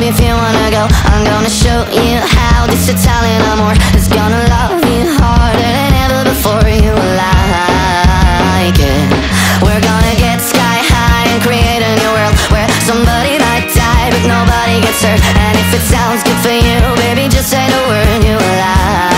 And if you wanna go, I'm gonna show you how. This Italian amor is gonna love you harder than ever before. You like it. We're gonna get sky high and create a new world Where somebody might die but nobody gets hurt. And if it sounds good for you, baby, just say the word. You like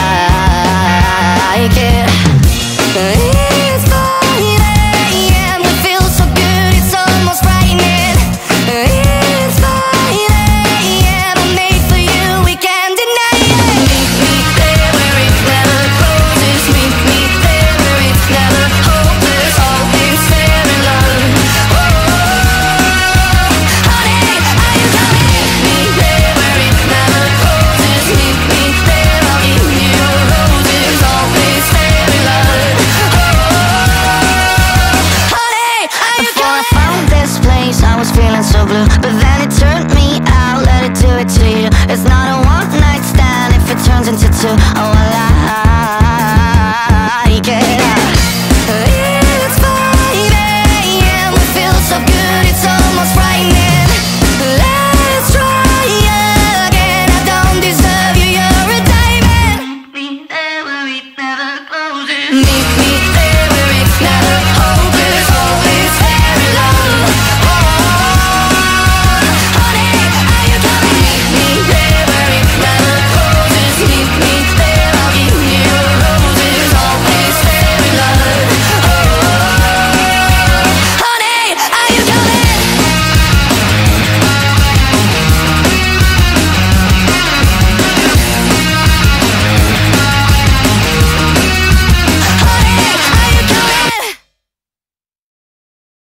It's not a one night stand if it turns into two. Oh, I like